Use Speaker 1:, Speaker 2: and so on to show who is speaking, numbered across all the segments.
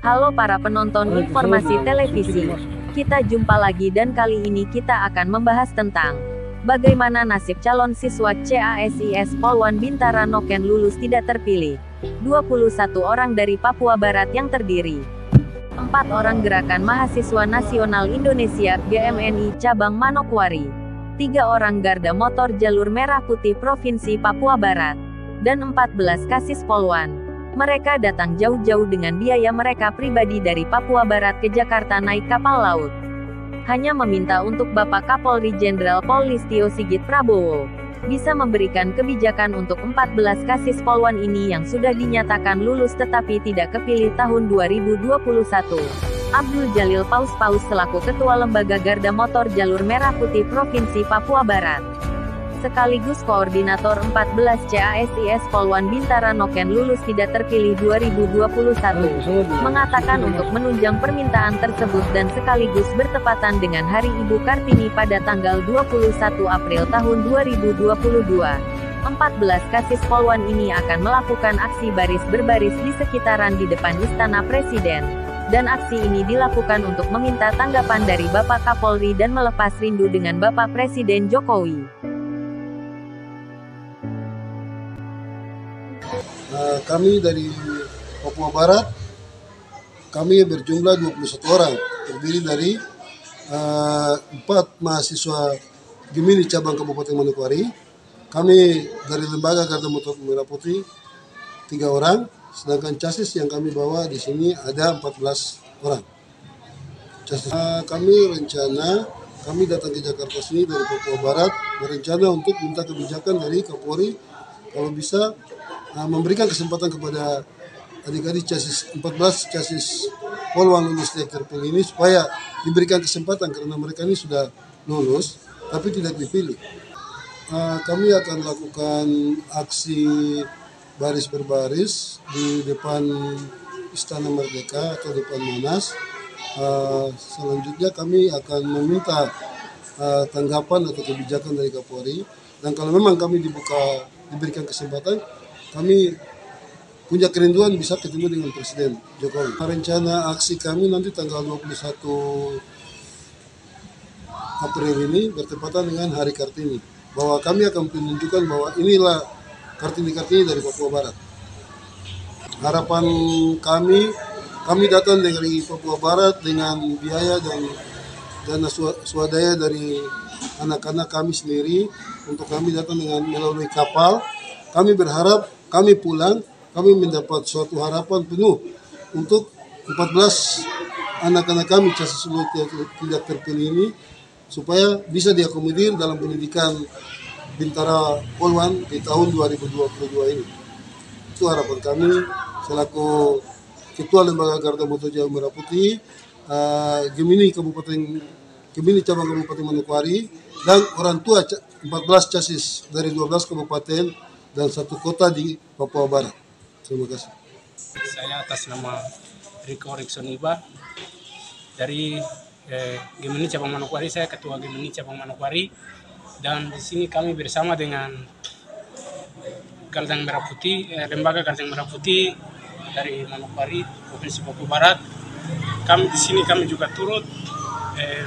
Speaker 1: Halo para penonton informasi televisi. Kita jumpa lagi dan kali ini kita akan membahas tentang bagaimana nasib calon siswa CASIS Polwan Bintara Noken lulus tidak terpilih. 21 orang dari Papua Barat yang terdiri empat orang gerakan mahasiswa nasional Indonesia GMNI cabang Manokwari, tiga orang garda motor jalur merah putih Provinsi Papua Barat, dan 14 kasis Polwan. Mereka datang jauh-jauh dengan biaya mereka pribadi dari Papua Barat ke Jakarta naik kapal laut. Hanya meminta untuk Bapak Kapolri Jenderal Polistio Sigit Prabowo bisa memberikan kebijakan untuk 14 kasis Polwan ini yang sudah dinyatakan lulus tetapi tidak kepilih tahun 2021. Abdul Jalil Paus Paus selaku Ketua Lembaga Garda Motor Jalur Merah Putih Provinsi Papua Barat sekaligus koordinator 14 CASIS Polwan Bintara Noken lulus tidak terpilih 2021, mengatakan untuk menunjang permintaan tersebut dan sekaligus bertepatan dengan Hari Ibu Kartini pada tanggal 21 April tahun 2022. 14 kasis Polwan ini akan melakukan aksi baris berbaris di sekitaran di depan Istana Presiden. Dan aksi ini dilakukan untuk meminta tanggapan dari Bapak Kapolri dan melepas rindu dengan Bapak Presiden Jokowi.
Speaker 2: Kami dari Papua Barat, kami berjumlah 21 orang, terdiri dari uh, empat mahasiswa Gemini cabang Kabupaten Manokwari. Kami dari Lembaga Garda Motor Merah Putih tiga orang, sedangkan chassis yang kami bawa di sini ada 14 orang. Chassis. Uh, kami rencana kami datang ke Jakarta sini dari Papua Barat berencana untuk minta kebijakan dari Kapolri kalau bisa uh, memberikan kesempatan kepada adik-adik chassis 14 chassis Polwan lulus terpilih ini supaya diberikan kesempatan karena mereka ini sudah lulus tapi tidak dipilih. Uh, kami akan lakukan aksi baris berbaris di depan Istana Merdeka atau depan Monas. Uh, selanjutnya kami akan meminta tanggapan atau kebijakan dari Kapolri dan kalau memang kami dibuka diberikan kesempatan kami punya kerinduan bisa ketemu dengan Presiden Jokowi. Rencana aksi kami nanti tanggal 21 April ini bertepatan dengan Hari Kartini. Bahwa kami akan menunjukkan bahwa inilah Kartini-Kartini dari Papua Barat. Harapan kami, kami datang dari Papua Barat dengan biaya dan dana swadaya dari anak-anak kami sendiri untuk kami datang dengan melalui kapal. Kami berharap kami pulang, kami mendapat suatu harapan penuh untuk 14 anak-anak kami casis tidak terpilih ini supaya bisa diakomodir dalam pendidikan Bintara Polwan di tahun 2022 ini. Itu harapan kami selaku Ketua Lembaga Garda Motor Jawa Merah Putih, uh, Gemini Kabupaten Gemini Cabang Kabupaten Manokwari dan orang tua 14 casis dari 12 kabupaten dan satu kota di Papua Barat. Terima kasih.
Speaker 3: Saya atas nama Riko Rikson Iba dari eh, Gemini Cabang Manokwari, saya ketua Gemini Cabang Manokwari dan di sini kami bersama dengan Galdang Merah Putih, eh, lembaga Galdang Merah Putih dari Manokwari, Provinsi Papua Barat. Kami di sini kami juga turut eh,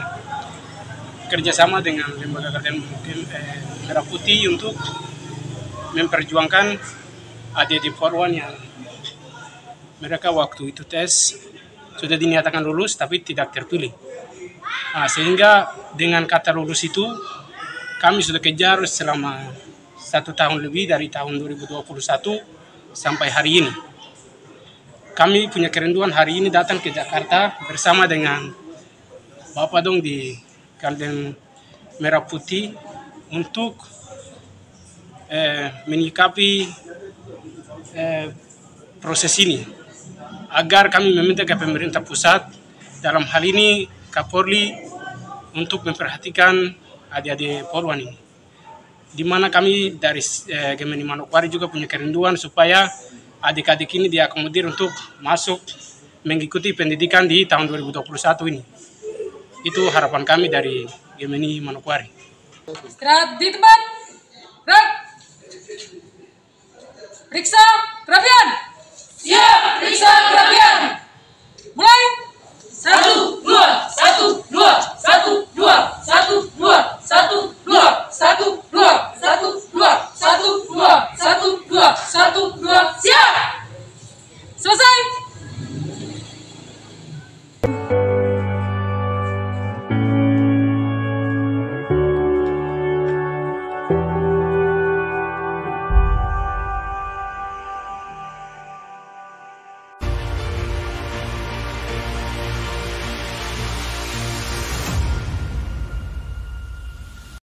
Speaker 3: kerjasama dengan lembaga Galdang eh, Merah Putih untuk memperjuangkan adik-adik Forwan yang mereka waktu itu tes sudah dinyatakan lulus tapi tidak terpilih. Nah, sehingga dengan kata lulus itu kami sudah kejar selama satu tahun lebih dari tahun 2021 sampai hari ini. Kami punya kerinduan hari ini datang ke Jakarta bersama dengan Bapak dong di Kalden Merah Putih untuk eh, menyikapi eh, proses ini agar kami meminta ke pemerintah pusat dalam hal ini Kapolri untuk memperhatikan adik-adik Polwan ini di mana kami dari eh, Gemini Manokwari juga punya kerinduan supaya adik-adik ini diakomodir untuk masuk mengikuti pendidikan di tahun 2021 ini. Itu harapan kami dari Gemini Manokwari.
Speaker 4: Istirahat di.
Speaker 5: Rickshaw